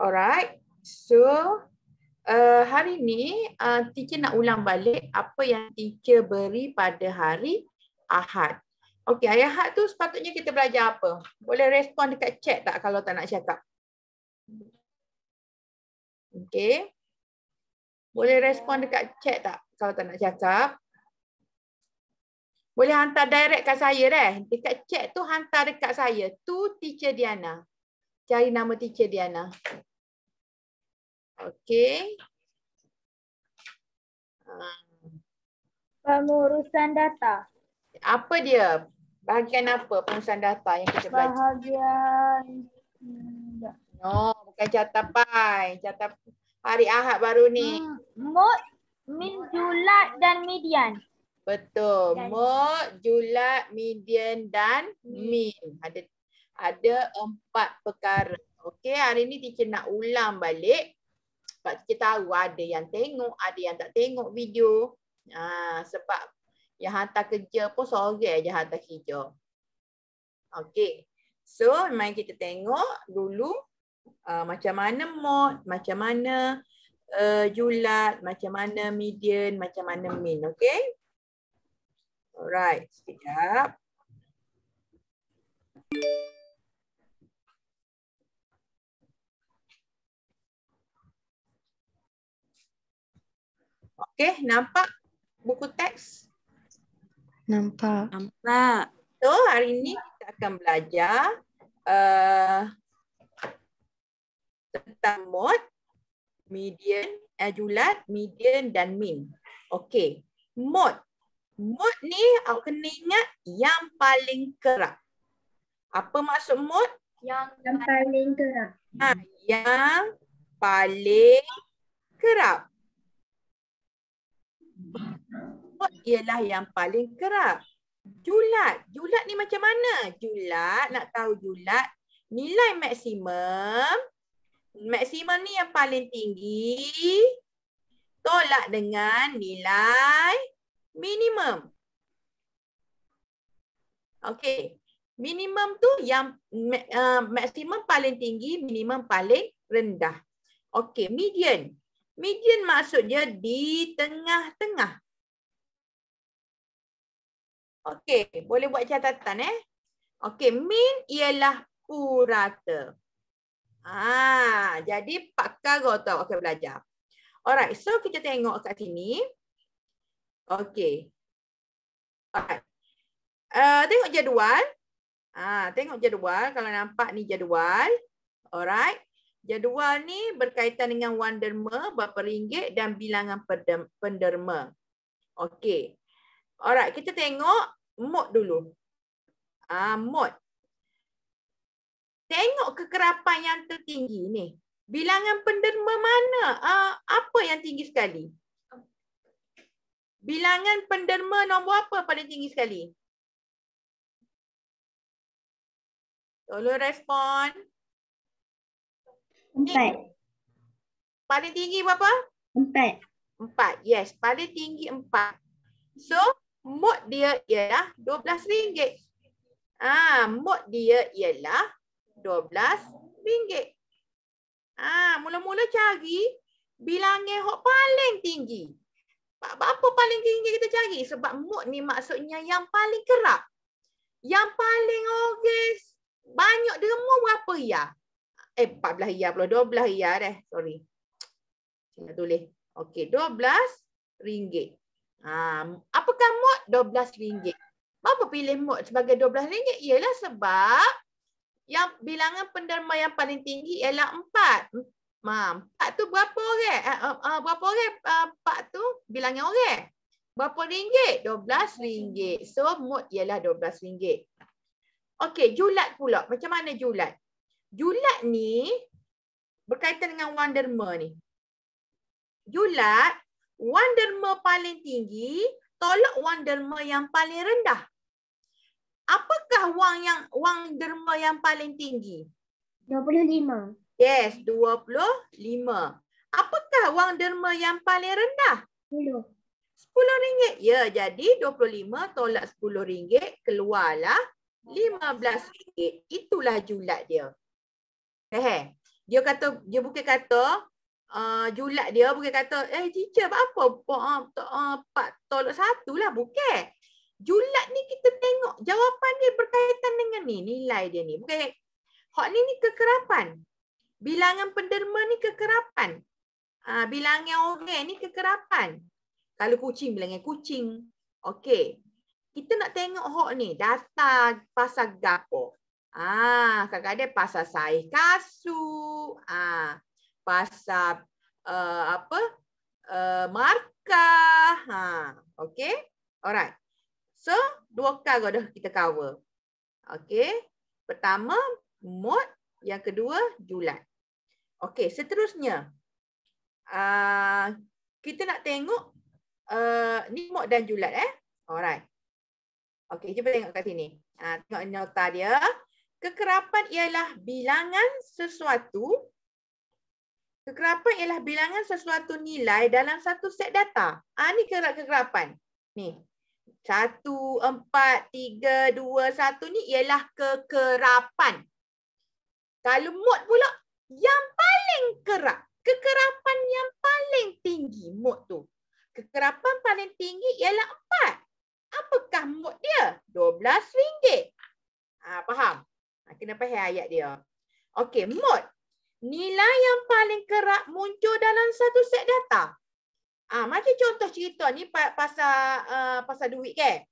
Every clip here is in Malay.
Alright. So uh, hari ni uh, teacher nak ulang balik apa yang teacher beri pada hari Ahad. Okey, hari Ahad tu sepatutnya kita belajar apa? Boleh respon dekat chat tak kalau tak nak cakap? Okey. Boleh respon dekat chat tak kalau tak nak cakap? Boleh hantar direct kat saya dah. Dekat chat tu hantar dekat saya. Tu teacher Diana. Cari nama teacher Diana. Okey. Pengurusan data. Apa dia? Bahagian apa pengurusan data yang kita belajar? Bahagian No, bukan catapan. Catap hari Ahad baru ni. Hmm, mod, min, julat dan median. Betul. Dan- Mod, julat, median dan min. Ada ada empat perkara. Okey, hari ni teacher nak ulang balik. Sebab kita tahu ada yang tengok, ada yang tak tengok video. Ha, sebab yang hantar kerja pun seorang je hantar kerja. Okey. So, mari kita tengok dulu uh, macam mana mod, macam mana uh, julat, macam mana median, macam mana min. Okey? Alright, sekejap. Okey, nampak buku teks? Nampak. Nampak. So, hari ini kita akan belajar uh, tentang mod, median, eh, julat, median dan min. Okey, mod. Mod ni awak kena ingat yang paling kerap. Apa maksud mod? Yang, yang paling kerap. Ha, yang paling kerap. Mod ialah yang paling kerap. Julat. Julat ni macam mana? Julat, nak tahu julat, nilai maksimum. Maksimum ni yang paling tinggi. Tolak dengan nilai minimum. Okey. Minimum tu yang uh, maksimum paling tinggi, minimum paling rendah. Okey, median. Median maksudnya di tengah-tengah. Okey, boleh buat catatan eh. Okey, min ialah purata. Ah, jadi perkara tu awak akan belajar. Alright, so kita tengok kat sini. Okey. Alright. Uh, tengok jadual. Ah, tengok jadual. Kalau nampak ni jadual. Alright. Jadual ni berkaitan dengan wang derma, berapa ringgit dan bilangan penderma. Okey. Alright, kita tengok mod dulu. Ah, mod. Tengok kekerapan yang tertinggi ni. Bilangan penderma mana? Ah, apa yang tinggi sekali? Bilangan penderma nombor apa paling tinggi sekali? Tolong respon. Empat. Paling tinggi berapa? Empat. Empat. Yes, paling tinggi empat. So, mod dia ialah RM12. Ah, mod dia ialah RM12. Ah, mula-mula cari bilangan hok paling tinggi. Apa paling tinggi kita cari? Sebab mod ni maksudnya yang paling kerap. Yang paling ogis. Banyak derma berapa ya? Eh, 14 ya pula. 12 ya dah. Sorry. Nak tulis. Okey, RM12. Ha, apakah mod RM12? Apa pilih mod sebagai RM12? Ialah sebab yang bilangan penderma yang paling tinggi ialah 4. Ma, 4 tu berapa orang? Uh, uh, berapa orang? Uh, 4 tu bilangan orang. Berapa ringgit? RM12. So mod ialah RM12. Okey, julat pula. Macam mana julat? Julat ni berkaitan dengan wang derma ni. Julat, wang derma paling tinggi tolak wang derma yang paling rendah. Apakah wang yang wang derma yang paling tinggi? Dua puluh lima. Yes, 25. Apakah wang derma yang paling rendah? Puluh. RM10. Ya, jadi 25 tolak RM10 keluarlah RM15. Itulah julat dia. Faham? Dia kata, dia bukan kata, uh, julat dia bukan kata, eh teacher apa? Uh, uh, empat tolak satu lah. Bukan. Julat ni kita tengok jawapan dia berkaitan dengan ni. Nilai dia ni. Bukan. Hak ni ni kekerapan. Bilangan penderma ni kekerapan. Uh, bilangan orang ni kekerapan. Kalau kucing, bilangan kucing. Okey. Kita nak tengok hak ni. Data pasal gapo. Ah, kadang-kadang pasal saiz kasut. Ah, pasal uh, apa? Uh, markah. Ha, okey. Alright. So, dua kali dah kita cover. Okey. Pertama, mod. Yang kedua, julat. Okey, seterusnya. Uh, kita nak tengok uh, ni mod dan julat eh. Alright. Okey, cuba tengok kat sini. Uh, tengok nota dia. Kekerapan ialah bilangan sesuatu. Kekerapan ialah bilangan sesuatu nilai dalam satu set data. Ah ni kekerapan. Ni. Satu, empat, tiga, dua, satu ni ialah kekerapan. Kalau mod pula, yang paling kerap. Kekerapan yang paling tinggi mod tu. Kekerapan paling tinggi ialah empat. Apakah mod dia? Dua belas ringgit. Ah, faham? Ha, kena faham ayat dia. Okey, mod. Nilai yang paling kerap muncul dalam satu set data. Ah, macam contoh cerita ni pasal uh, pasal duit ke?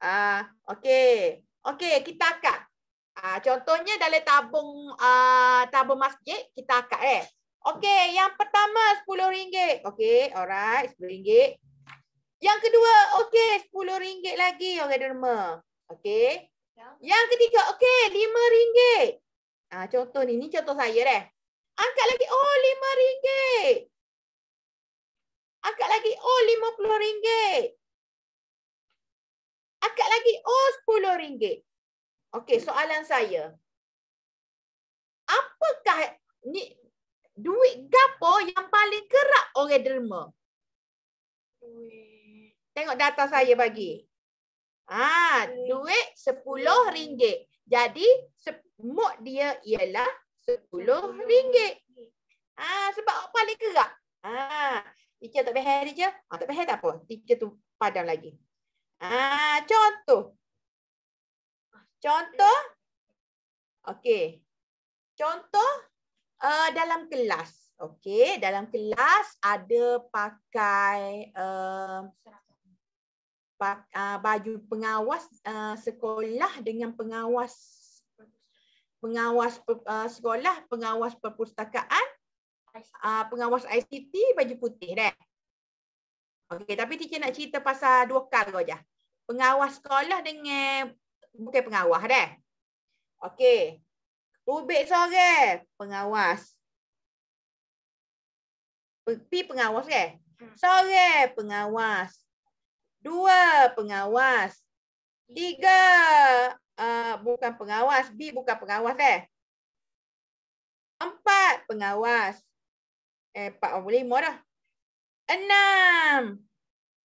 Ah, okey. Okey, kita akak. Ah, contohnya dalam tabung uh, tabung masjid kita akak eh. Okey, yang pertama RM10. Okey, alright, RM10. Yang kedua, okey, RM10 lagi orang derma. Okey. Yang ketiga, okey, lima ringgit. Ah, contoh ni, ni contoh saya deh. Angkat lagi, oh lima ringgit. Angkat lagi, oh lima puluh ringgit. Angkat lagi, oh sepuluh ringgit. Okey, soalan saya. Apakah ni duit gapo yang paling kerap orang derma? Tengok data saya bagi. Ah, duit sepuluh ringgit. Jadi mood dia ialah sepuluh ringgit. Ah, sebab paling kerap. Ah, teacher tak faham teacher? Ah, tak faham tak apa. Teacher tu padam lagi. Ah, contoh. Contoh. Okey. Contoh uh, dalam kelas. Okey, dalam kelas ada pakai uh, baju pengawas uh, sekolah dengan pengawas pengawas uh, sekolah, pengawas perpustakaan, uh, pengawas ICT baju putih deh. Okey, tapi teacher nak cerita pasal dua kali aja. Pengawas sekolah dengan bukan pengawas deh. Okey. Rubik sore pengawas. Pi pengawas ke? Hmm. Sore pengawas. Dua pengawas. Tiga uh, bukan pengawas. B bukan pengawas eh. Empat pengawas. Eh, empat orang lima dah. Enam.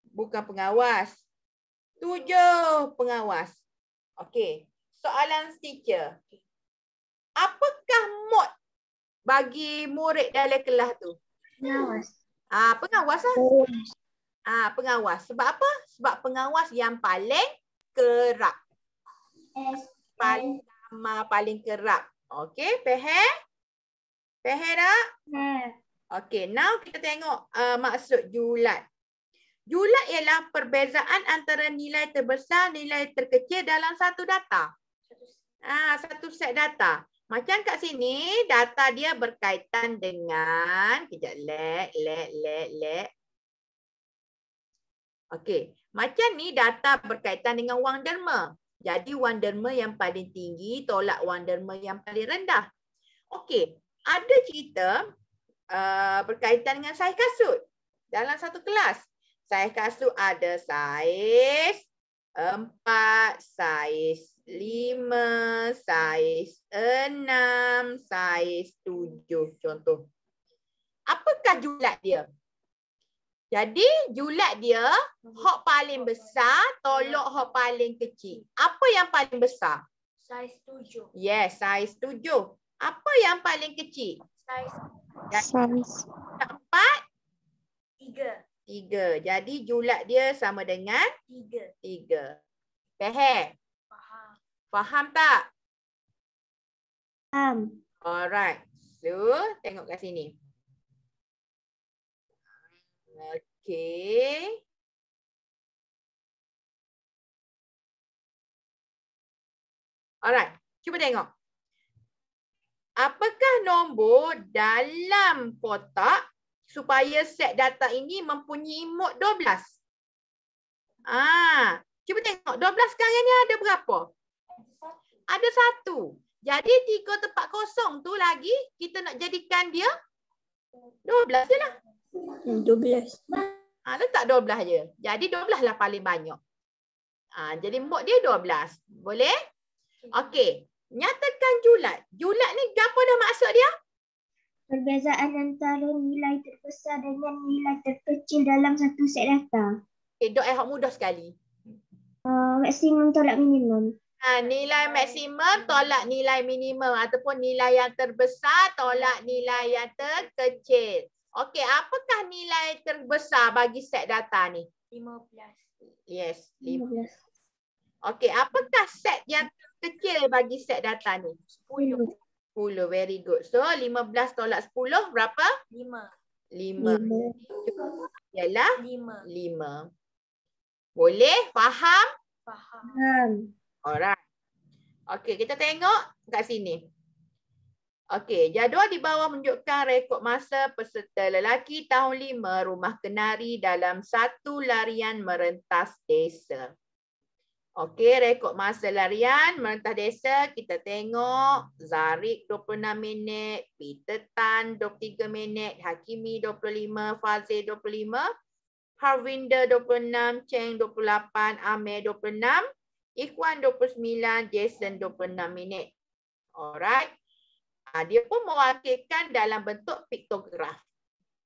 Bukan pengawas. Tujuh pengawas. Okey. Soalan teacher. Apakah mod bagi murid dalam kelas tu? Pengawas. Ah, pengawas lah. Ah, pengawas. Sebab apa? Sebab pengawas yang paling kerap. Paling lama, paling kerap. Okey, faham? Faham tak? Hmm. Okey, now kita tengok uh, maksud julat. Julat ialah perbezaan antara nilai terbesar nilai terkecil dalam satu data. Ah, satu set data. Macam kat sini, data dia berkaitan dengan, kejap, let, let, let, let. Okey, macam ni data berkaitan dengan wang derma. Jadi wang derma yang paling tinggi tolak wang derma yang paling rendah. Okey, ada cerita uh, berkaitan dengan saiz kasut dalam satu kelas. Saiz kasut ada saiz empat, saiz lima, saiz enam, saiz tujuh contoh. Apakah julat dia? Jadi julat dia hak paling besar tolak hak paling kecil. Apa yang paling besar? Saiz tujuh. Yes, saiz tujuh. Apa yang paling kecil? Saiz Saiz. Empat, tiga. tiga. Jadi julat dia sama dengan Tiga. tiga. Faham? Faham. Faham tak? Faham. Alright. So, tengok kat sini. Okay. Alright. Cuba tengok. Apakah nombor dalam kotak supaya set data ini mempunyai mod 12? Ah, cuba tengok 12 sekarang ni ada berapa? Ada satu. Jadi tiga tempat kosong tu lagi kita nak jadikan dia 12 je lah. Dua belas. Ha, letak 12 je. Jadi 12 lah paling banyak. Ha, jadi mod dia 12. Boleh? Okey. Nyatakan julat. Julat ni apa dah maksud dia? Perbezaan antara nilai terbesar dengan nilai terkecil dalam satu set data. Okay, dok eh mudah sekali. Uh, maksimum tolak minimum. Ha, nilai maksimum tolak nilai minimum ataupun nilai yang terbesar tolak nilai yang terkecil. Okey, apakah nilai terbesar bagi set data ni? 15. Yes, 5. 15. Okey, apakah set yang terkecil bagi set data ni? 10. 10. Very good. So, 15 tolak 10 berapa? 5. 5. Ialah 5. 5. Boleh? Faham? Faham. Faham. Alright. Okey, kita tengok kat sini. Okey, jadual di bawah menunjukkan rekod masa peserta lelaki tahun 5 rumah kenari dalam satu larian merentas desa. Okey, rekod masa larian merentas desa kita tengok Zarik 26 minit, Peter Tan 23 minit, Hakimi 25, Fazil 25, Harvinder 26, Cheng 28, Amir 26, Ikhwan 29, Jason 26 minit. Alright. Ha, dia pun mewakilkan dalam bentuk piktograf.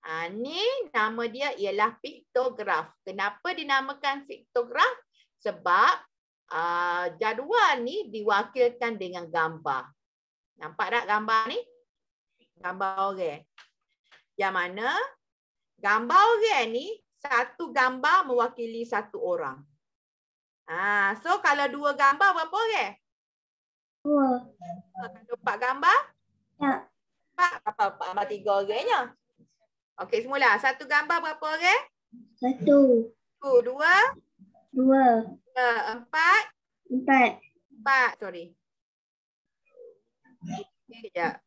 Ha, ni nama dia ialah piktograf. Kenapa dinamakan piktograf? Sebab uh, jadual ni diwakilkan dengan gambar. Nampak tak gambar ni? Gambar orang. Yang mana gambar orang ni satu gambar mewakili satu orang. Ha, so kalau dua gambar berapa orang? Dua. Kalau empat gambar? Ya. Empat. Apa tiga orangnya? Okey, semula. Satu gambar berapa orang? Satu. Satu, dua, Dua. tiga, empat, Empat. empat. Sorry. Okay, kejap.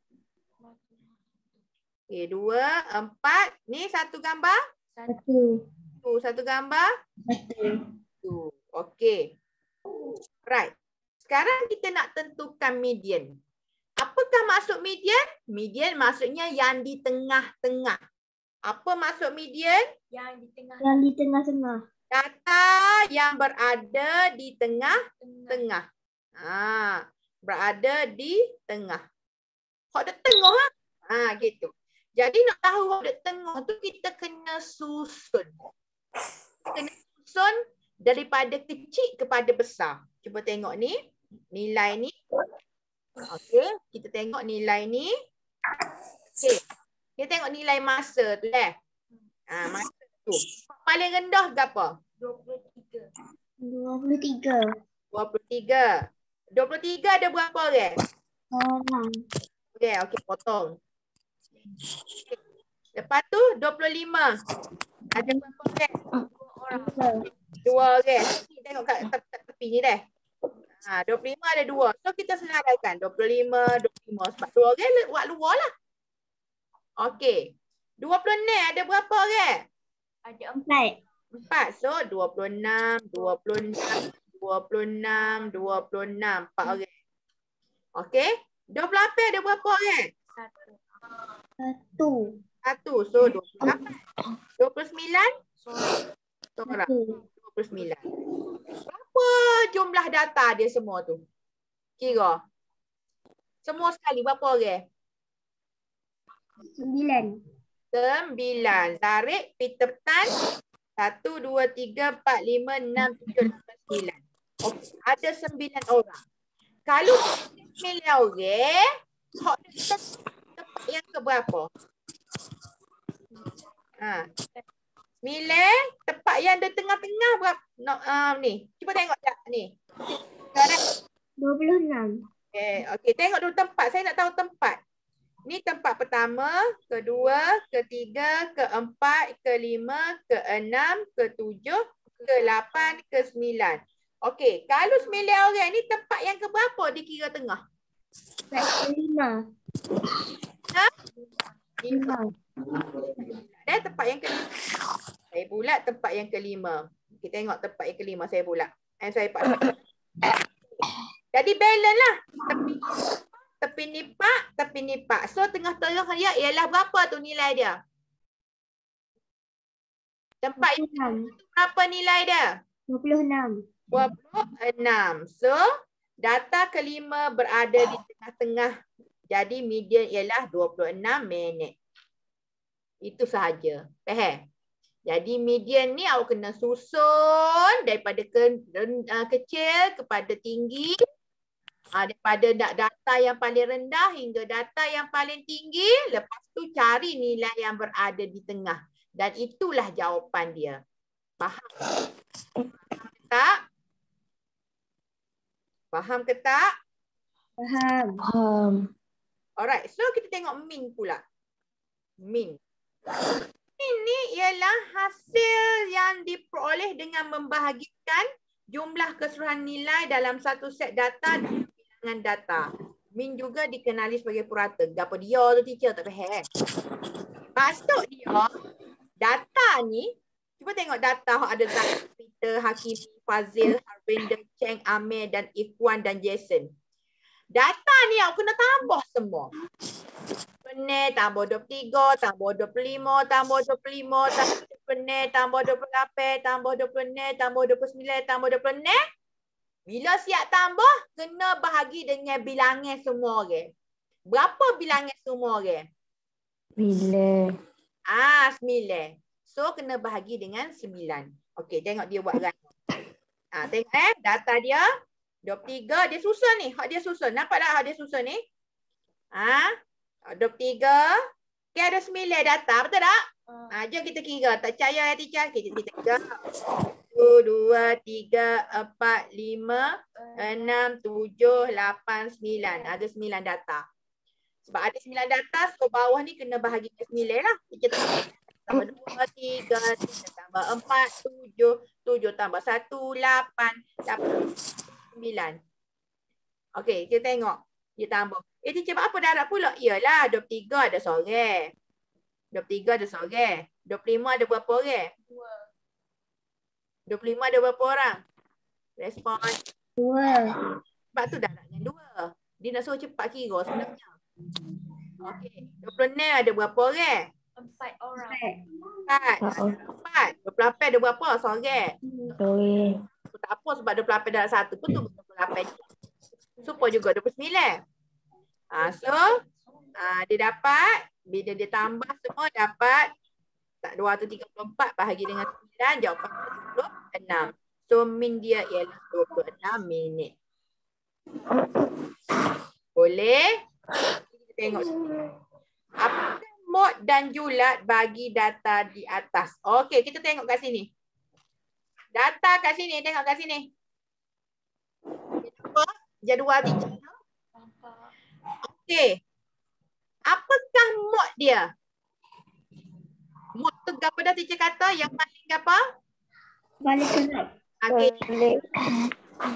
Okey, dua, empat. Ni satu gambar? Satu. Tu, satu gambar? Satu. Tu. Okey. Right. Sekarang kita nak tentukan median. Apakah maksud median? Median maksudnya yang di tengah-tengah. Apa maksud median? Yang di tengah. Yang di tengah-tengah. Data yang berada di tengah-tengah. Ha, berada di tengah. Hak di tengah lah. Ha, gitu. Jadi nak tahu hak di tengah tu kita kena susun. Kena susun daripada kecil kepada besar. Cuba tengok ni. Nilai ni. Okey, kita tengok nilai ni. Okey. Kita tengok nilai masa tu eh. Ha, masa tu. Paling rendah berapa? 23. 23. 23. 23 ada berapa orang? Enam. Okey, okey potong. Okay. Lepas tu 25. Ada berapa orang? Dua orang. Tiga. Dua orang. Ni Tengok kat, tepi ni dah. Ha, 25 ada dua. So kita senaraikan 25, 25 sebab dua orang le- buat luar lah. Okey. 26 ada berapa orang? Ada empat. Empat. So 26, 26, 26, 26. Empat orang. Okey. 28 ada berapa orang? Satu. Satu. Satu. So 28. 29. Seorang. Satu. 29. Berapa jumlah data dia semua tu? Kira. Semua sekali berapa orang? Sembilan. Sembilan. Tarik Peter Tan. Satu, dua, tiga, empat, lima, enam, tujuh, lapan, sembilan. Okey, ada sembilan orang. Kalau sembilan orang, hak dia tempat yang ke berapa? Ha. Sembilan, tempat yang di tengah-tengah berapa? No, um, ni, cuba tengok tak ni. Sekarang 26. Okay, okay. Tengok dulu tempat. Saya nak tahu tempat. Ni tempat pertama, kedua, ketiga, keempat, kelima, keenam, ketujuh, kelapan, kesembilan. Okey, kalau sembilan orang ni tempat yang keberapa dikira tengah? Kelima. Ha? Lima. Eh, tempat yang kelima. Bulat tempat yang kelima. Kita tengok tempat yang kelima saya bulat. Eh, saya pak. Jadi balance lah. Tepi, tepi nipak, tepi nipak. So tengah-tengah dia ialah berapa tu nilai dia? Tempat yang 26. berapa nilai dia? 26. 26. So data kelima berada di tengah-tengah. Jadi median ialah 26 minit. Itu sahaja. Faham? Jadi median ni awak kena susun daripada ke, uh, kecil kepada tinggi. Uh, daripada da- data yang paling rendah hingga data yang paling tinggi. Lepas tu cari nilai yang berada di tengah. Dan itulah jawapan dia. Faham? Faham ke tak? Faham ke tak? Faham. Faham. Alright, so kita tengok min pula. Min. Min ni ialah hasil yang diperoleh dengan membahagikan jumlah keseluruhan nilai dalam satu set data dengan data. Min juga dikenali sebagai purata. Apa dia tu teacher tak faham. Maksud dia, data ni, cuba tengok data ada Peter, Hakimi, Fazil, Harvinder, Cheng, Amir dan Ifwan dan Jason. Data ni aku kena tambah semua. Penih tambah 23, tambah 25, tambah 25, tambah penih, tambah 28, tambah 26, tambah 29, tambah 26. Bila siap tambah, kena bahagi dengan bilangan semua orang. Berapa bilangan semua orang? Bila. Ah, sembilan. So, kena bahagi dengan sembilan. Okey, tengok dia buat run. Ah, tengok eh, data dia 23, dia susun ni. Hak dia susun. Nampak tak hak dia susun ni? Ah, 23. Okey, ada sembilan data. Betul tak? Ah, jom kita kira. Tak percaya ya, teacher? Okey, kita kira. Satu, dua, tiga, empat, lima, enam, tujuh, lapan, sembilan. Ada sembilan data. Sebab ada sembilan data, so bawah ni kena bahagi ke sembilan lah. Kita tambah dua, tiga, tiga tambah empat, tujuh, tujuh tambah satu, lapan, lapan, sembilan. Okey, kita tengok. Dia tambah. Eh, teacher, apa darab pula? Iyalah, 23 ada seorang. 23 ada seorang. 25 ada berapa orang? 25 ada berapa orang? Respon. Dua. Sebab tu darabnya dua. Dia nak suruh cepat kira sebenarnya. Okey. 26 ada berapa orang? Empat. Empat. Tak Empat. 28 ada berapa? Seorang. boleh. So, tak apa sebab 28 dalam satu pun tu 28. Super juga 29. Ha, so, ha, dia dapat, bila dia tambah semua dapat tak 234 bahagi dengan 9, jawapan 26. So, min dia ialah 26 minit. Boleh? Kita tengok sini. Mod dan julat bagi data di atas? Okey, kita tengok kat sini. Data kat sini, tengok kat sini. Jadual teacher. Okey. Apakah mod dia? Mod tu apa dah teacher kata? Yang paling apa? Balik kerap. Okey.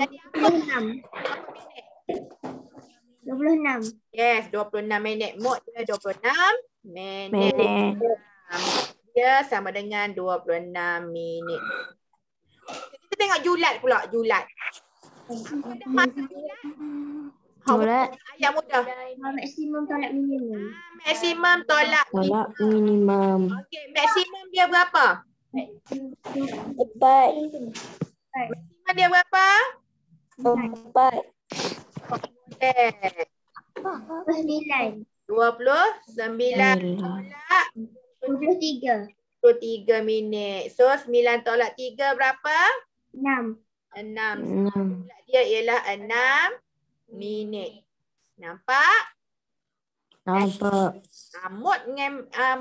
Jadi apa? 26. Berapa minit? 26. Yes, 26 minit. Mod dia 26 minit. Minit. Dia sama dengan 26 minit. Kita tengok julat pula, julat. Ada masa julat? Julat. Ayat mudah. Ah, Maksimum tolak minimum. Maksimum tolak. Tolak minimum. Okey, maksimum dia berapa? Empat. Maksimum dia berapa? Empat. Sembilan. 29 Sembilan. tolak 23. 23 minit. So 9 tolak 3 berapa? 6. 6. Enam. Tolak dia ialah 6 minit. Nampak? Nampak. Mut dengan ah,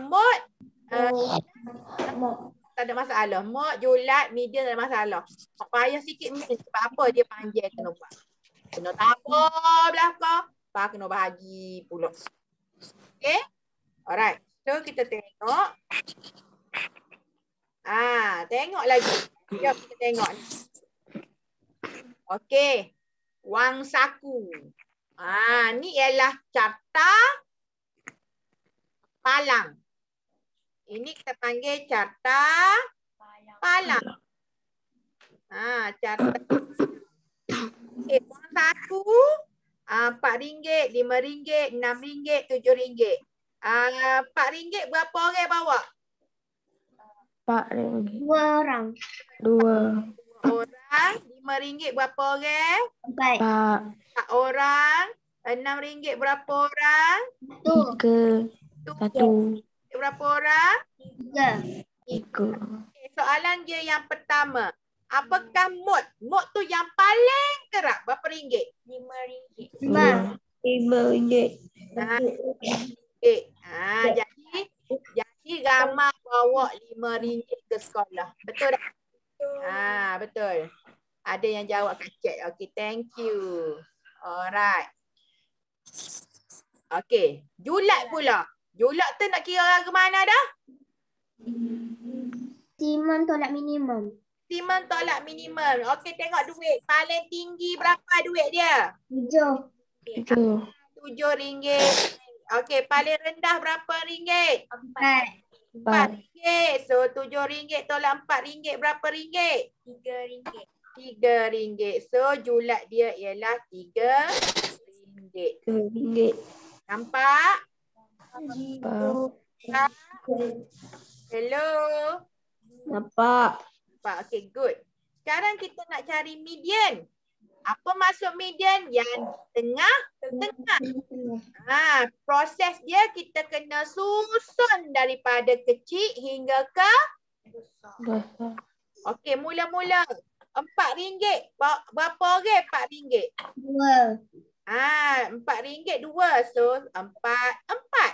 tak ada masalah. Mut, julat, medium tak ada masalah. Payah sikit min sebab apa dia panjang kena buat. Kena tabur belakang. Lepas kena bahagi pula. Okay? Alright. So kita tengok. Ah, tengok lagi. Jom kita tengok. Okay. Wang saku. Ah, ni ialah carta palang. Ini kita panggil carta palang. Ah, carta. Okay, wang saku. Ah, empat ringgit, lima ringgit, enam ringgit, tujuh ringgit. Ah, empat ringgit berapa orang bawa? Empat ringgit. Dua orang. Dua. Orang. Lima ringgit berapa orang? Empat. Empat. Orang. Enam ringgit berapa orang? Satu. Tiga. Satu. Berapa orang? Tiga. Tiga. Okay, soalan dia yang pertama. Apakah mut? Mut tu yang paling kerap. Berapa ringgit? Lima ringgit. Lima. Lima ringgit. Ha, ringgit. Ha, jadi, jadi ramai bawa lima ringgit ke sekolah. Betul tak? Ha, betul. Ada yang jawab kat chat. Okay, thank you. Alright. Okay, julat pula. Julat tu nak kira lagu mana dah? Simon tolak minimum. Simon tolak minimum. Okey, tengok duit. Paling tinggi berapa duit dia? Tujuh. Tujuh. Tujuh ringgit. Okey, paling rendah berapa ringgit? Empat. Empat Empat. Ringgit. So, tujuh ringgit tolak empat ringgit berapa ringgit? Tiga ringgit. Tiga ringgit. So, julat dia ialah tiga ringgit. Tiga ringgit. Nampak? Empat. Hello? Nampak. Nampak? Okay, good. Sekarang kita nak cari median. Apa maksud median? Yang tengah, tengah. Ha, proses dia kita kena susun daripada kecil hingga ke Besar. okey mula-mula empat ringgit. Berapa orang empat ringgit? Dua. Ha, empat ringgit dua. So empat, empat.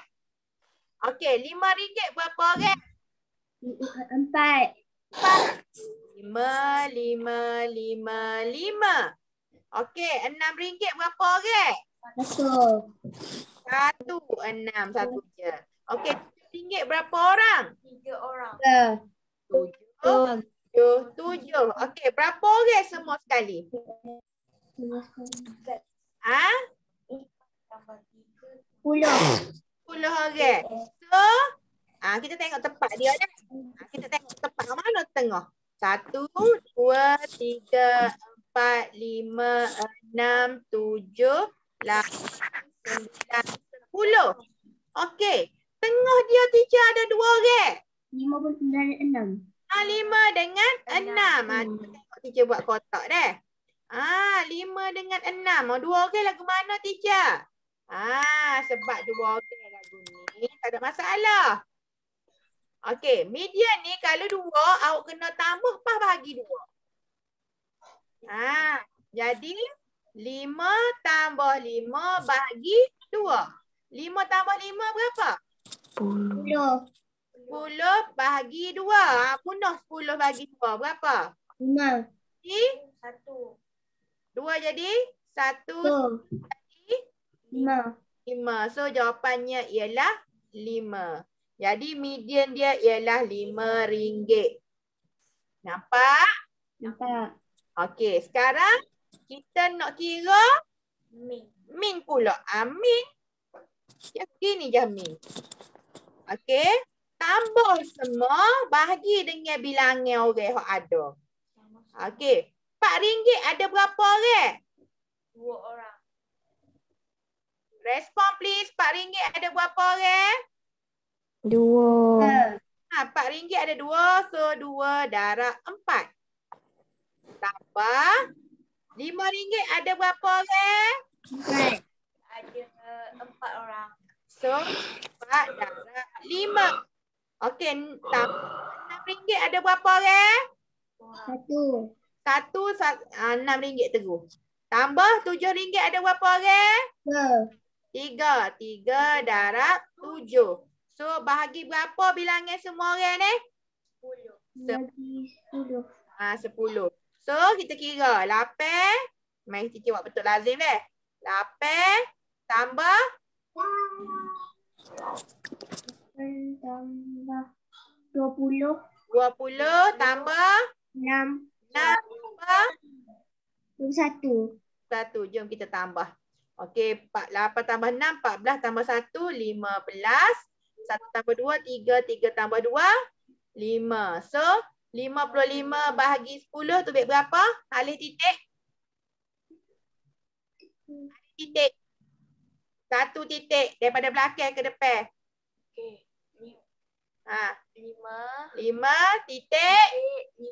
Okey, lima ringgit berapa orang? Empat. Lima, lima, lima, lima. Okey, enam ringgit berapa orang? Satu. Satu, enam, satu je. Okey, tujuh ringgit berapa orang? Tiga. Tujuh. Tujuh, tujuh. Okey, berapa orang semua sekali? Ha? Puluh. Sepuluh orang. So, ah kita tengok tempat dia dah. Ah, kita tengok tempat mana tengah. Satu, dua, tiga, empat, lima, enam, tujuh, lapan, sembilan, sepuluh. Okey. Tengah dia teacher ada dua orang. Lima puluh sembilan enam. Ah, lima dengan enam. Ah, kita tengok teacher buat kotak dah. Ah, lima dengan enam. Oh, dua orang lagu mana teacher? Ah, sebab dua orang lagu ni tak ada masalah. Okey, median ni kalau dua, awak kena tambah pas bagi dua. Ah, jadi lima tambah lima bagi dua. Lima tambah lima berapa? Sepuluh. Puluh. Sepuluh bagi dua. Ah, punah sepuluh bagi dua. Berapa? Lima. Jadi, satu. Dua jadi satu Satu. jadi Lima. lima. So jawapannya ialah lima. Jadi median dia ialah lima ringgit. Nampak? Nampak. Okey, sekarang kita nak kira min. Min pula. Ah, min. Ya, gini je min. Okey. Tambah semua bahagi dengan bilangan orang yang ada. Okey. Empat ringgit ada berapa orang? Dua orang. Respon please. Empat ringgit ada berapa orang? Dua. Ha, empat ringgit ada dua. So, dua darab empat. Tambah. Lima ringgit ada berapa orang? Empat. Ada empat orang. So, empat darab lima. Okey, tambah. Enam ringgit ada berapa orang? Satu. Satu, sa- ah, enam ringgit terus. Tambah tujuh ringgit ada berapa orang? Dua. Tiga. Tiga darab tujuh. So bahagi berapa bilangnya semua orang ni? Bagi sepuluh. Ha, sepuluh. So kita kira. Lapan. Mari kita buat betul lazim deh. Lapan tambah Lapan tambah dua puluh. dua puluh tambah Enam. enam tambah Dua puluh satu. satu. Jom kita tambah. Okey, empat- lapan tambah enam, empat belas tambah satu, lima belas. Satu tambah dua, tiga, tiga tambah dua, lima. So, lima puluh lima bahagi sepuluh tu baik berapa? Alih titik. Alih titik. Satu titik daripada belakang ke depan. Okey. Ha, Lima. lima titik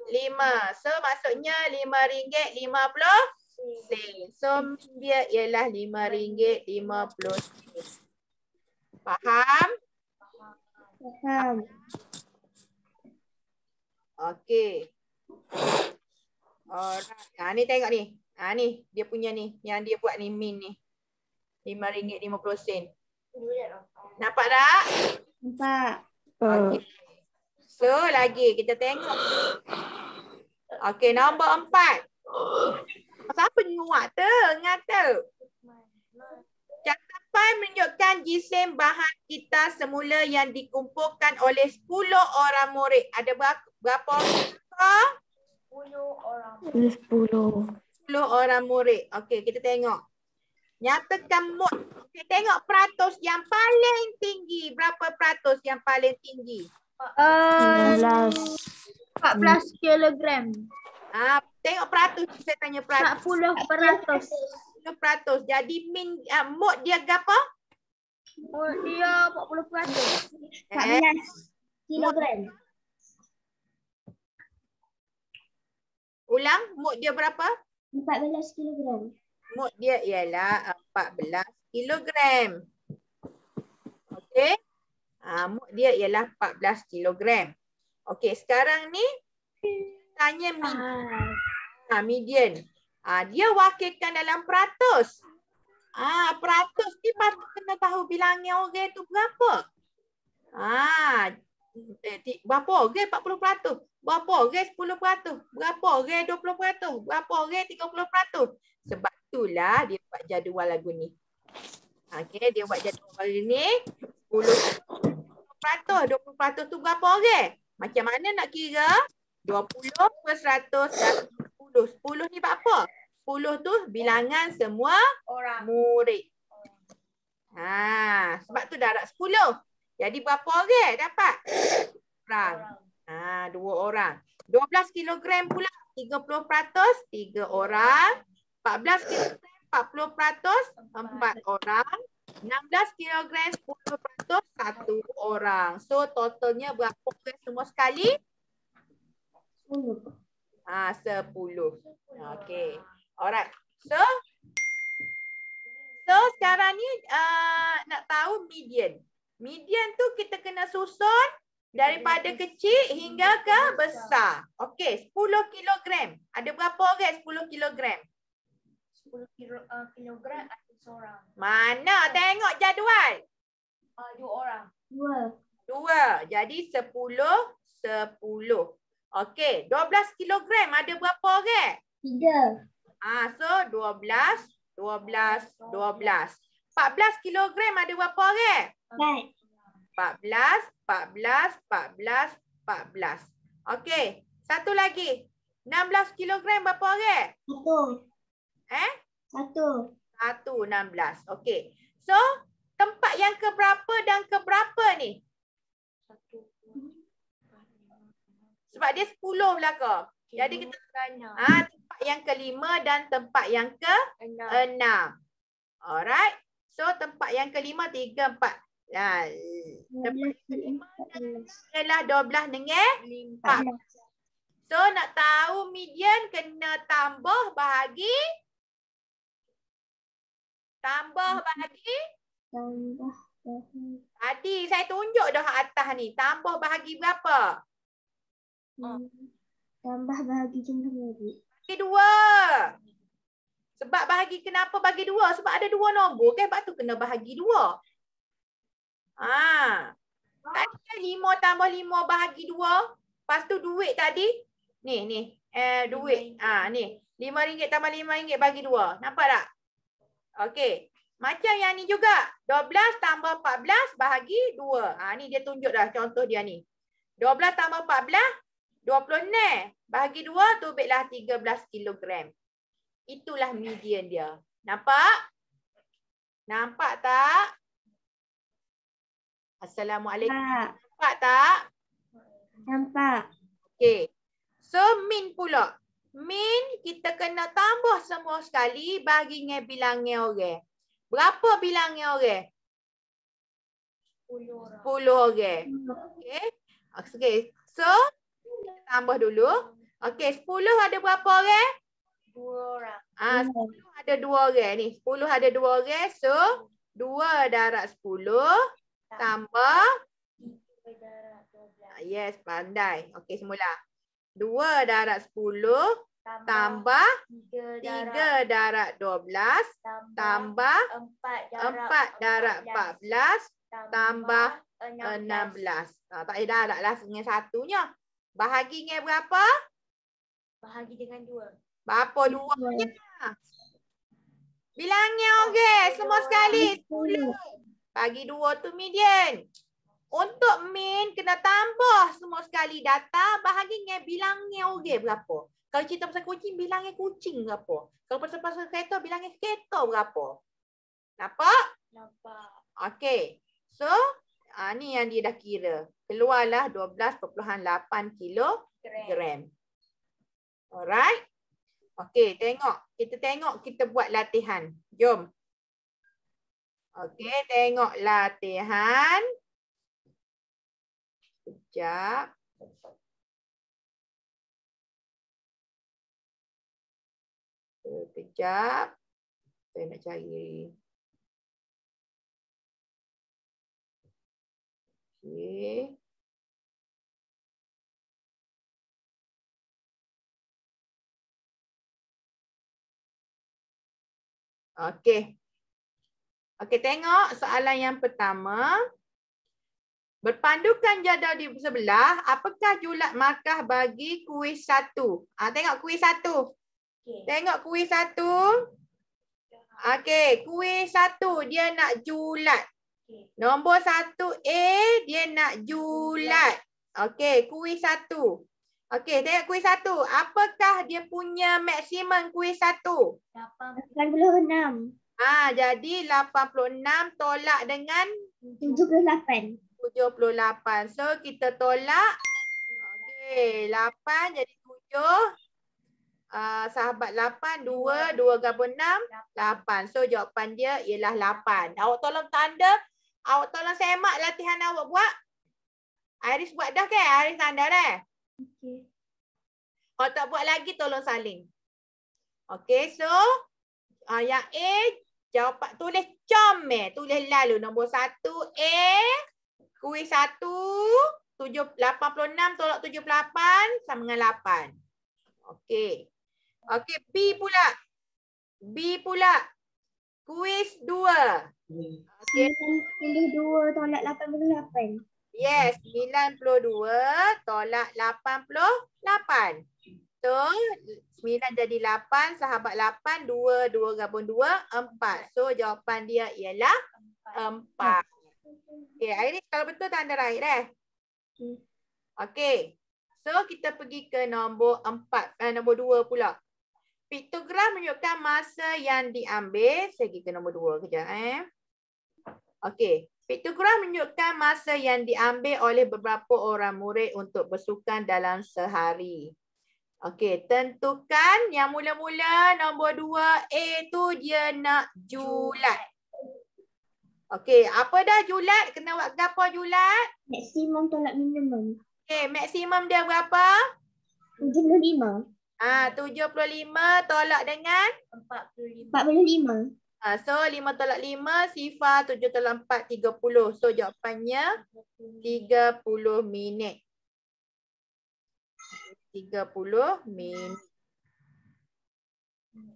lima. So, maksudnya lima ringgit lima puluh sen. So dia ialah RM5.50. Faham? Faham. Okey. Alright. Ha ni tengok ni. Ha ni dia punya ni yang dia buat ni min ni. RM5.50. Nampak tak? Nampak. Okey. So lagi kita tengok. Okey nombor empat. Siapa nyuak tu? Ngata. Cakapan menunjukkan jisim bahan kita semula yang dikumpulkan oleh 10 orang murid. Ada berapa, berapa orang? Sepuluh orang. Ada sepuluh. 10 orang murid. Okey, kita tengok. Nyatakan mood. Okey, tengok peratus yang paling tinggi. Berapa peratus yang paling tinggi? Uh, Sebelas. 14 kilogram. Ah, tengok peratus. Saya tanya peratus. 40 peratus. 10 peratus. Jadi min uh, mood dia berapa? Oh, dia 40 peratus. Eh, 14 kilogram. Ulang, mood dia berapa? 14 kilogram. Mood dia ialah 14 kilogram. Okey. Ah, mood dia ialah 14 kilogram. Okey, sekarang ni tanya median. Ah, median. Ah, dia wakilkan dalam peratus. Ah, peratus ni patut kena tahu bilangnya orang tu berapa. Ah, eh, berapa orang 40 peratus? Berapa orang 10 peratus? Berapa orang 20 peratus? Berapa orang 30 peratus? Sebab itulah dia buat jadual lagu ni. Okey, dia buat jadual lagu ni 10 peratus, 20 peratus tu berapa orang? Macam mana nak kira? 20 per 100 dan 10. 10 ni berapa? 10 tu bilangan semua Orang. murid. Ha, sebab tu darab 10. Jadi berapa orang dapat? Orang. Ha, dua orang. 12 kilogram pula 30 peratus, tiga orang. 14 kilogram 40 peratus, empat orang. 16 kilogram 10 peratus, satu orang. So totalnya berapa orang semua sekali? 10. Ha, 10. Okey. Alright. So So sekarang ni uh, nak tahu median. Median tu kita kena susun daripada kecil hingga ke besar. Okey, 10 kilogram. Ada berapa orang 10 kilogram? Sepuluh kilo, uh, kilogram ada seorang. Mana? Tengok jadual. Uh, dua orang. Dua. Dua. Jadi 10, 10. Okey, 12 kilogram ada berapa orang? Tiga. Ah, so 12, 12, 12. 14 kilogram ada berapa orang? Empat. 14, 14, 14, 14. Okey, satu lagi. 16 kilogram berapa orang? Satu. Eh? Satu. Satu, 16. Okey. So, tempat yang keberapa dan keberapa ni? Satu. Sebab dia 10 belakang. Jadi kita Kerana. ah tempat yang kelima dan tempat yang ke Enam. enam. Alright. So tempat yang kelima tiga empat. Ya, belas. ialah dua belas dengan Empat empat. belas. So nak tahu median kena tambah bahagi. Tambah bahagi. Tambah. bahagi. Tadi saya tunjuk dah atas ni. Tambah bahagi berapa? Hmm. Tambah bahagi jumlah murid. Bahagi dua. Sebab bahagi kenapa bagi dua? Sebab ada dua nombor kan? Sebab tu kena bahagi dua. Ha. Tadi kan lima tambah lima bahagi dua. Lepas tu duit tadi. Ni, ni. Eh, duit. Ah, ni. Lima ringgit tambah lima ringgit bagi dua. Nampak tak? Okey. Macam yang ni juga. Dua belas tambah empat belas bahagi dua. Ha, ni dia tunjuk dah contoh dia ni. Dua belas tambah empat belas. Dua puluh enam. Bahagi dua tu baiklah tiga belas kilogram. Itulah median dia. Nampak? Nampak tak? Assalamualaikum. Tak. Nampak tak? Nampak. Okey. So min pula. Min kita kena tambah semua sekali bagi dengan bilangnya orang. Berapa bilangnya orang? 10 orang. 10 orang. Okey. Okey. So tambah dulu. Okey, 10 ada berapa orang? 2 orang. Ah, 10 ada 2 orang ni. 10 ada 2 orang. So 2 darab 10 tambah darab 12. ah, yes, pandai. Okey, semula. 2 darab 10 tambah Tiga 3 darab darab 12 tambah tambah empat darab 4 darab 14 tambah 16. 16. Ah, tak payah darab lah dengan satunya. Bahagi dengan berapa? Bahagi dengan dua. Berapa duanya? Bilangnya okey, semua sekali 10. Bagi dua tu median. Untuk min kena tambah semua sekali data bahagi dengan bilangnya okey berapa. Kalau cerita pasal kucing bilangnya kucing berapa. Kalau pasal pasal kereta bilangnya kereta berapa. Nampak? Nampak. Okey. So, ah, ni yang dia dah kira. Keluarlah 12.8 kilogram. Alright. Okey, tengok. Kita tengok kita buat latihan. Jom. Okey, tengok latihan. Sekejap. Sekejap. Saya nak cari. Okey. Okey. Okey, tengok soalan yang pertama. Berpandukan jadual di sebelah, apakah julat markah bagi kuis satu? Ah, tengok kuis satu. Okey. Tengok kuis satu. Okey, kuis satu dia nak julat. Nombor satu A dia nak julat. Okey, kuis satu. Okey, tengok kuis satu. Apakah dia punya maksimum kuis satu? Lapan 86. Ah, jadi 86 tolak dengan 78. 78. So kita tolak. Okey, 8 jadi 7. Uh, sahabat 8, 2, 2 gabung 6, 8. So jawapan dia ialah 8. Awak tolong tanda, awak tolong semak latihan awak buat. Iris buat dah ke? Iris tanda dah. Okey. Kalau tak buat lagi tolong salin. Okey, so uh, yang A jawapan tulis comel, tulis lalu nombor 1 A kuis 1 7 86 tolak 78 sama dengan 8. Okey. Okey, B pula. B pula. Kuis 2. Okey. 92 tolak 88. Yes, 92 tolak 88. So, 9 jadi 8, sahabat 8, 2, 2 gabung 2, 4. So, jawapan dia ialah 4. Okay, Iris kalau betul tanda right eh? Hmm. Okay. So, kita pergi ke nombor 4, eh, nombor 2 pula. Piktogram menunjukkan masa yang diambil. Saya pergi ke nombor 2 kejap eh. Okey. Piktogram menunjukkan masa yang diambil oleh beberapa orang murid untuk bersukan dalam sehari. Okey, tentukan yang mula-mula nombor 2 A tu dia nak julat. Okey, apa dah julat? Kena buat apa julat? Maksimum tolak minimum. Okey, maksimum dia berapa? 75. Ah, 75 tolak dengan 45. 45. ah, so 5 tolak 5 sifar 7 tolak 4 30. So jawapannya 30 minit. 30 minit.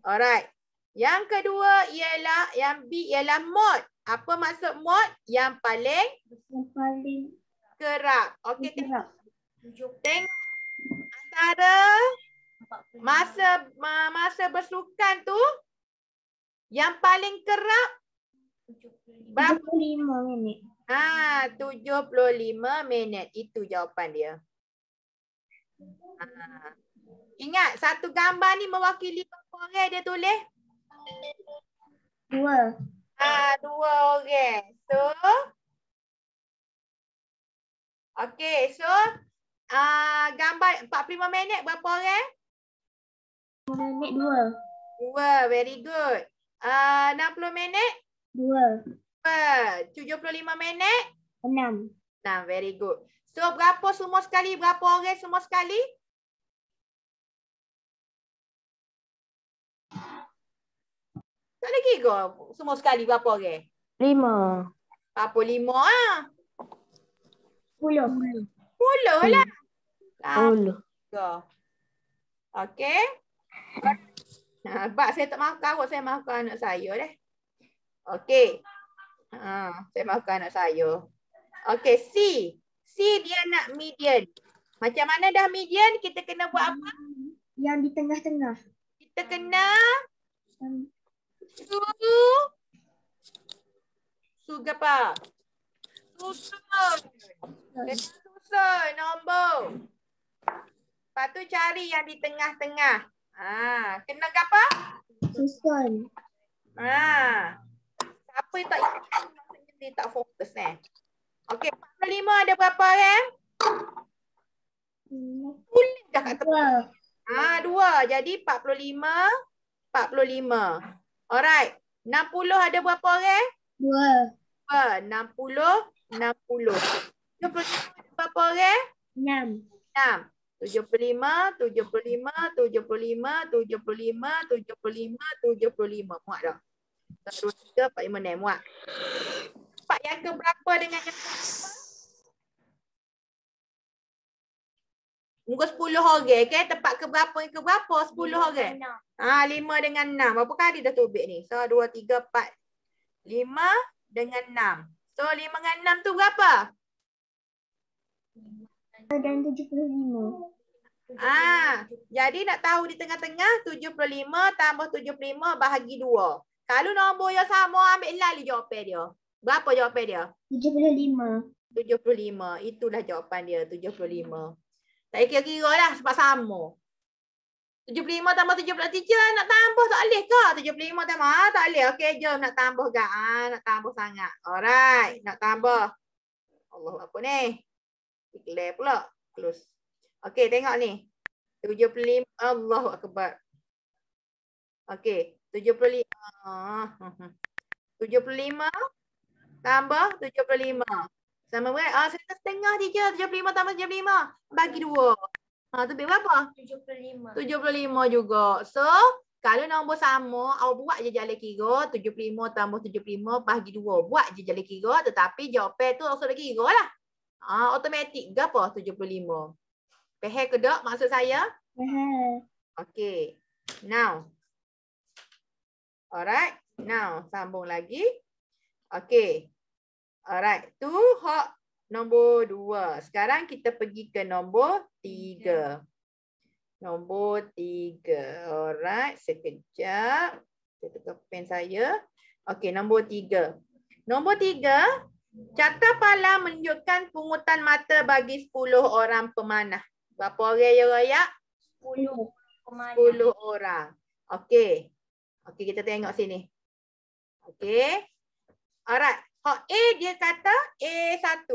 Alright. Yang kedua ialah yang B ialah mod. Apa maksud mod? Yang paling Yang paling kerap. Okey, tengok. Tengok. Antara masa ma- masa bersukan tu yang paling kerap berapa? 75 minit. Ha, 75 minit. Itu jawapan dia. Ha. Ingat, satu gambar ni mewakili berapa orang dia tulis? Dua. Ha, dua orang. So, okay, so uh, gambar 45 minit berapa orang? Minit dua. Dua, very good. Uh, 60 minit? Dua. Dua. 75 minit? Enam. Nah, very good. So, berapa semua sekali? Berapa orang semua sekali? Tak lagi ke? Semua sekali berapa orang? Lima. 45 ah. Puluh. Puluh lah. Ah, Puluh. tiga. Okey. Ha, bak saya tak makan kot. Saya makan anak saya deh. Okey. Ha, saya makan anak saya. Okey, C. C dia nak median. Macam mana dah median? Kita kena buat apa? Yang di tengah-tengah. Kita kena Yang su su apa? Susun. Kena susun nombor. Lepas tu cari yang di tengah-tengah. Ha, kena ke apa? susun. Ha. Siapa yang tak ingat dia tak fokus ni. Okey, 45 ada berapa orang? Tulis dah kat tepi. Dua. Ha, dua. Jadi 45, 45. Alright. 60 ada berapa orang? Dua. Dua. 60, 60. 75 ada berapa orang? Enam. 6. 75, 75, 75, 75, 75, 75. Muat dah. Satu, tiga, empat, lima, enam. Muat. Empat yang ke berapa dengan yang ke berapa? Muka sepuluh orang, okay? Tempat ke berapa yang ke berapa? Sepuluh orang. Ah, lima dengan enam. Berapa kali dah tubik ni? So, dua, tiga, empat. Lima dengan enam. So, lima dengan enam tu berapa? Dan tujuh puluh lima. Ah, jadi nak tahu di tengah-tengah 75 tambah 75 bahagi 2. Kalau nombor yang sama ambil lali jawapan dia. Berapa jawapan dia? Tujuh puluh lima. 75. Itulah jawapan dia 75. Tak kira-kira lah sebab sama. 75 tambah 70 teacher nak tambah tak boleh ke? 75 tambah ah, tak boleh. Okey jom nak tambah gak. Ah, nak tambah sangat. Alright, nak tambah. Allah apa ni? Declare pula. Close. Okey, tengok ni. 75 Allahu akbar. Okey, 75. Ah, hmm, hmm. 75 tambah 75. Sama berapa? Ah, setengah setengah je. 75 tambah 75. Bagi dua. Ha, tu berapa? 75. 75 juga. So, kalau nombor sama, awak buat je jalan kira. 75 tambah 75 bagi 2. Buat je jalan kira. Tetapi jawapan tu awak sudah kira lah. Ha, automatik ke apa? 75. Faham ke tak maksud saya? Faham. Okay. Now. Alright. Now, sambung lagi. Okay. Alright. Tu hak nombor dua. Sekarang kita pergi ke nombor tiga. Nombor tiga. Alright. Sekejap. Saya tukar pen saya. Okay, nombor tiga. Nombor tiga. Carta pala menunjukkan pungutan mata bagi 10 orang pemanah. Berapa orang ya rayak? 10. 10 orang. Okey. Okey, kita tengok sini. Okey. Alright. Hak A dia kata A1.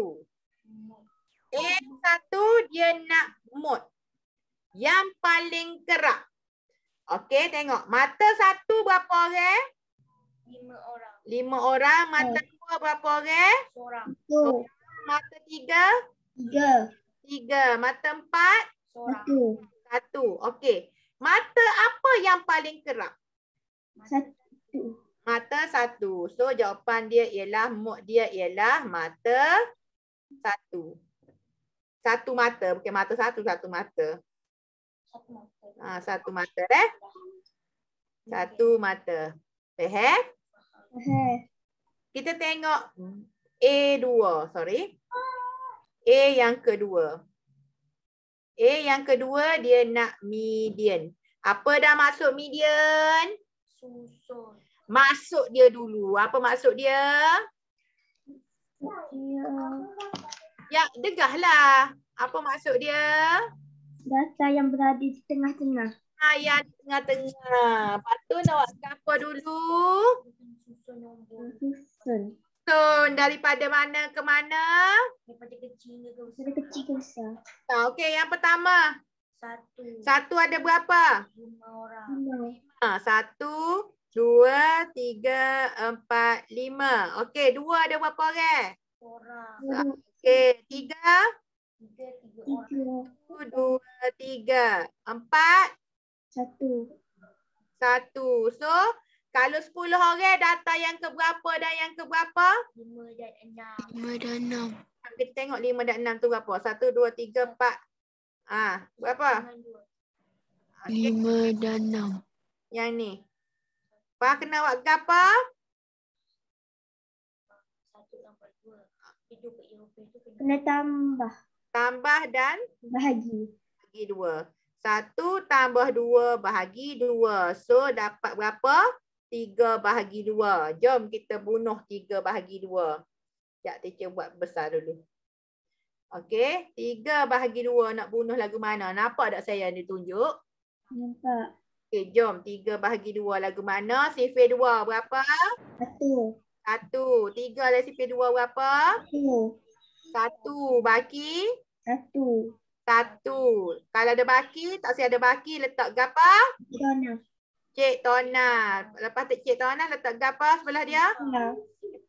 A1 dia nak mood. Yang paling kerap. Okey, tengok. Mata satu berapa orang? 5 orang. Lima orang. Mata dua berapa orang? Seorang. Satu. Mata tiga? Tiga. Tiga. Mata empat? Seorang. Satu. Satu. Okey. Mata apa yang paling kerap? Satu. Mata satu. So jawapan dia ialah mood dia ialah mata satu. Satu mata. Bukan mata satu, satu mata. Satu mata. Ha, satu mata eh. Satu mata. Faham? Faham. Kita tengok A2, sorry. A yang kedua. A yang kedua dia nak median. Apa dah masuk median? Susun. Masuk dia dulu. Apa maksud dia? Ya. Ya, degahlah. Apa maksud dia? Data yang berada di tengah-tengah. Ha, yang di tengah-tengah. Lepas tu nak buat apa dulu? Susun nombor. Susun. So, daripada mana ke mana? Daripada kecil ke Dari besar. kecil ke besar. Ha, Okey, yang pertama. Satu. Satu ada berapa? Lima orang. Lima. Ha, satu, dua, tiga, empat, lima. Okey, dua ada berapa orang? Orang. Dua, Okey, tiga, Tiga, tiga orang. tiga. satu, dua, tiga. Empat, Satu. satu. So, kalau sepuluh orang, data yang ke berapa dan yang ke berapa? Lima dan enam. Lima dan enam. Kita tengok lima dan enam tu berapa? Satu, dua, tiga, empat. Ah, berapa? Dengan dua. Okey, Lima dan enam. yang ni. Pak kena buat ke apa? Satu tambah dua. Itu ke Eropah itu kena. Kena tambah. Tambah dan Bahagi. bagi dua. Satu tambah dua bahagi dua. So dapat berapa? Tiga bahagi dua. Jom kita bunuh tiga bahagi dua. Sekejap teacher buat besar dulu. Okey. Tiga bahagi dua nak bunuh lagu mana? Nampak tak saya yang ditunjuk? Nampak. Okey, jom. Tiga bahagi dua lagu mana? Sifir dua berapa? Satu. Satu. Tiga dari sifir dua berapa? Satu. Satu. Baki? Satu. Satu. Kalau ada baki, tak saya ada baki, letak gapa? Dona. Cik Tona. Lepas tu Cik Tona letak gapa sebelah dia?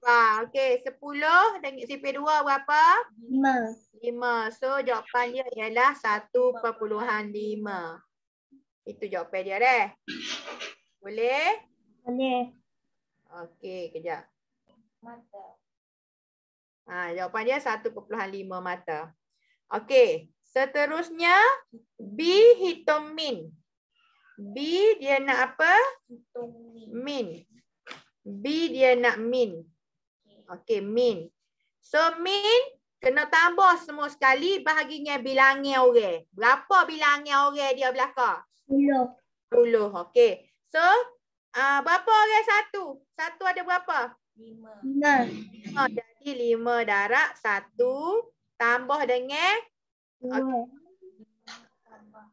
Ha, okey. Sepuluh dengan CP dua berapa? Lima. Lima. So jawapan dia ialah satu perpuluhan lima. Itu jawapan dia deh. Boleh? Boleh. Okey, kejap. Mata. Ha, jawapan dia 1.5 mata. Okey, seterusnya B hitung min. B dia nak apa? Hitung. Min. B dia nak min. Okey, min. So min kena tambah semua sekali bahaginya bilangnya orang. Berapa bilangnya orang dia belakang? Sepuluh. 10. Okey. So uh, berapa orang satu? Satu ada berapa? Lima. Lima. Oh, jadi lima darab satu tambah dengan Dua. Tambah.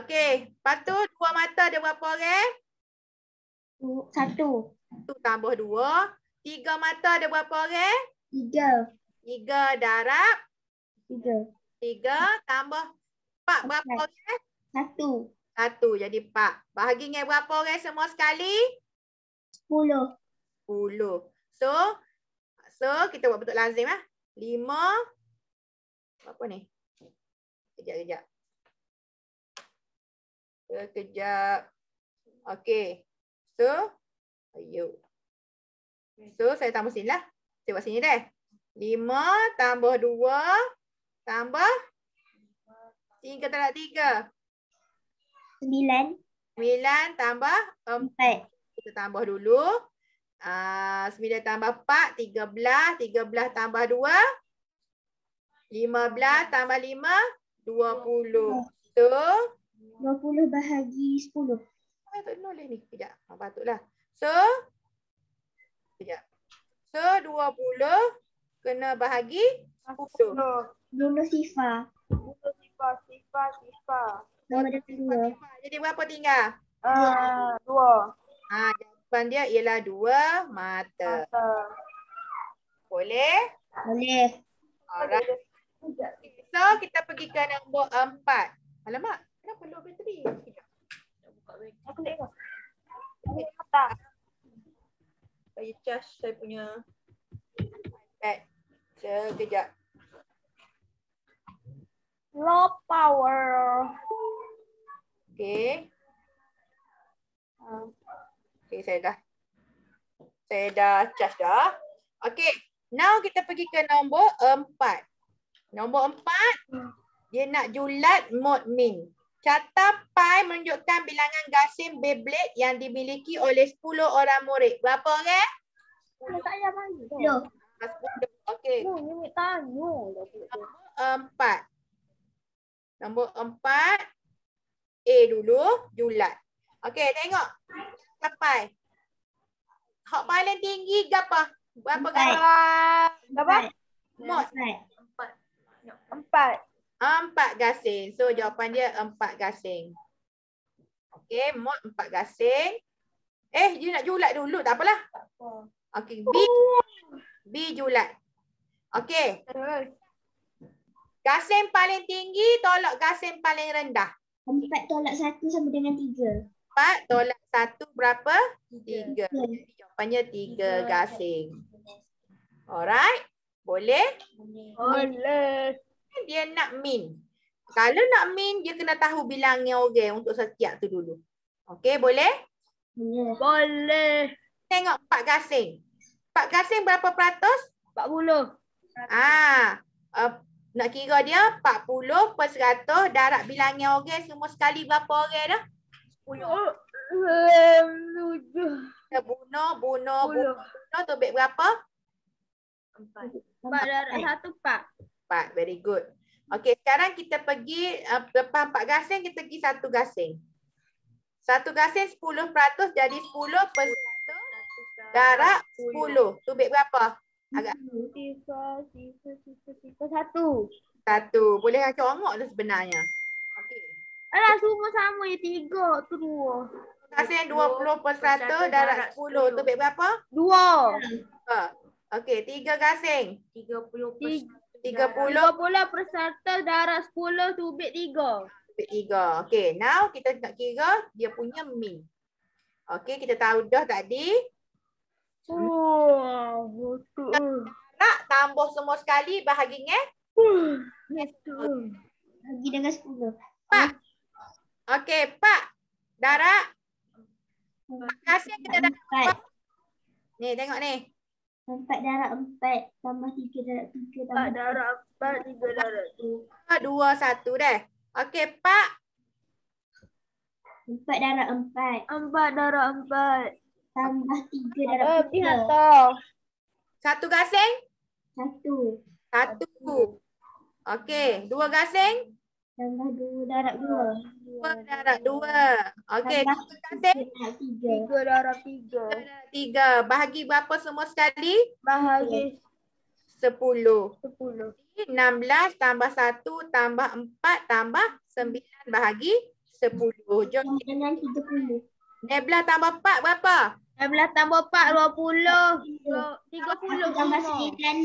okey. Lepas tu dua mata ada berapa orang? Satu. Satu tambah dua. Tiga mata ada berapa orang? Tiga. Tiga darab Tiga. tiga tambah empat berapa orang? Satu. Satu jadi empat. Bahagi dengan berapa orang semua sekali? Sepuluh. Sepuluh. So so kita buat bentuk lazim ah. Lima apa ni? Kejap kejap. Sekejap. Okey. So ayo. So saya tambah sini lah. Saya buat sini deh. Lima tambah dua tambah tiga tak tiga. Sembilan. Sembilan tambah empat. Empat. Kita tambah dulu. Uh, 9 tambah 4, 13. 13 tambah 2. 15 tambah 5, 20. So, Dua puluh bahagi sepuluh. ah, tak boleh ni. Sekejap. Ah, patutlah. So, sekejap. So, 20 kena bahagi 10. Bunuh sifar. Sifar, sifar, sifar. Nombor dua. Jadi berapa tinggal? Ah, dua. Ha, jawapan dia ialah 2 mata. Mata. Boleh? Boleh. Alright. So, kita pergi ke nombor 4. Alamak, kenapa low battery? Sekejap. Aku tengok. Mata. Saya charge saya punya iPad. Sekejap. Low power. Okay. Ah, Okay, saya dah. Saya dah charge dah. Okay. Now kita pergi ke nombor 4. Nombor 4. Dia nak julat mod min. Carta pai menunjukkan bilangan gasing Beyblade yang dimiliki oleh 10 orang murid. Berapa orang? Tak payah bagi. Loh. 10. Okey. Ni nak tanya. dah pula tu. Empat. Nombor empat. A dulu. Julat. Okey, tengok. Sampai. Hak paling tinggi berapa? Berapa? Ah, Berapa? Mot. Empat. Empat. Empat. Empat gasing. So jawapan dia empat gasing. Okey, mod empat gasing. Eh, dia nak julat dulu. Tak apalah. Tak apa. Okey, B. B julat. Okey, Terus. Gasing paling tinggi tolak gasing paling rendah. Empat tolak satu sama dengan tiga. Empat tolak satu berapa? Tiga. Tiga. Jadi jawapannya tiga gasing. Alright. Boleh? Boleh. Boleh. Dia nak min. Kalau nak min, dia kena tahu bilangnya orang untuk setiap tu dulu. Okey, boleh? Boleh. Tengok empat gasing. Empat gasing berapa peratus? Empat puluh. Ah, uh, nak kira dia 40 per 100 darab bilangnya orang semua sekali berapa orang dah? Oh, em, tujuh. Kita bunuh, bunuh, bunuh, bunuh tu baik berapa? Empat. Empat darab satu empat. Empat. Very good. Okey, sekarang kita pergi uh, lepas empat gasing kita pergi satu gasing. Satu gasing 10% jadi 10 per 100 darab 10. Tu baik berapa? Agak Tiga, tiga, tiga, tiga, satu. satu. Boleh congok tu sebenarnya. Okey. Alah, semua sama je. Tiga, tu dua. Gasing 20 per 100 darab 10. Tu baik berapa? Dua. Ha. Okey, tiga gasing. Tiga puluh Tiga. Tiga puluh Dua puluh per satu darab sepuluh tubik tiga. tiga. Okey, now kita nak kira dia punya min. Okey, kita tahu dah tadi. Oh, betul. Tak tambah semua sekali bahagi dengan Betul. Bagi dengan sepuluh. Okey, Pak. Darab. Kasih kita darab. Empat. Ni, tengok ni. Empat darab empat. Tambah tiga darab tiga. Empat darab empat, tiga darab dua. Dua, satu dah. Okey, Pak. empat darab empat. Empat darab empat. Tambah tiga tau. Satu gasing. Satu. Satu. Okey, dua gasing. Tambah dua darab dua. Dua darab dua. Okey, tiga gasing. darab tiga. Tiga darab tiga. Tiga. Bahagi berapa semua sekali? Bahagi Sepuluh. sepuluh. 16 tambah 1 tambah 4 tambah 9 bahagi 10. Jom. Dengan tiga puluh. Nebla tambah 4 berapa? Belas tambah empat, dua puluh. Dua- Tiga puluh Satu tambah semua. sembilan.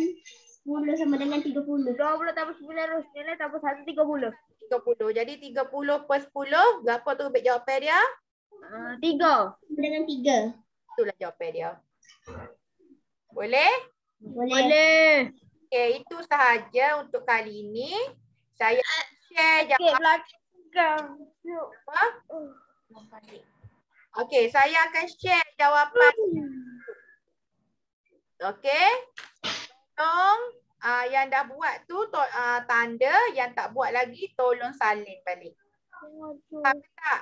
Sepuluh sama dengan tiga puluh. Dua puluh tambah sembilan, dua sembilan tambah satu, tiga puluh. 30. Jadi 30 per 10. Berapa tu baik jawapan dia? Ah, Tiga. Sama dengan tiga. Itulah jawapan dia. Boleh? Boleh. Boleh. Okey, itu sahaja untuk kali ini. Saya share Sikit jawapan. belakang. apa? Enam kali. Okey, saya akan share jawapan. Okey. Tolong uh, yang dah buat tu to, uh, tanda, yang tak buat lagi tolong salin balik. Faham tak?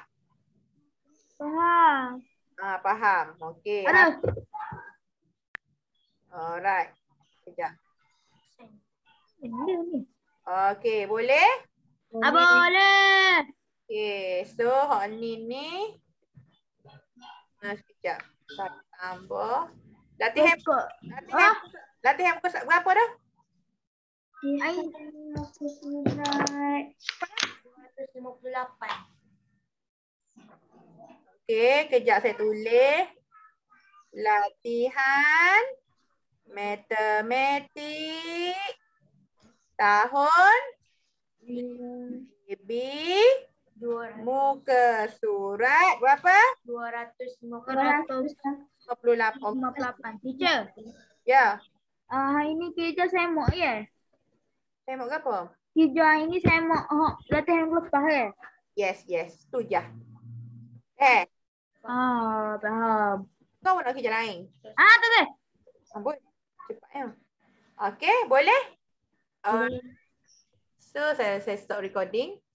Faham. Ah, faham. Okey. Alright. Sekejap. Ni. Okey, boleh? Ah, boleh. Okey, so ni ni. Nah, sekejap. Tambah. latihan oh, Latihan? Latih, oh. latih berapa dah? Ayah 258. Okey, kejap saya tulis. Latihan matematik tahun lebih. 200. Muka surat berapa? 258. 258. Teacher. Ya. Yeah. Uh, hari ni kerja saya mok ya. Yeah? Saya mok apa? Kerja hari ni saya mok oh, latihan lepas ya. Yes, yes. Tu je. Eh. Ah, faham. Kau nak kerja lain? Ah, tu tu. Sambut. Cepat ya. Okey, boleh? Um, boleh. Ah, so, saya, saya stop recording.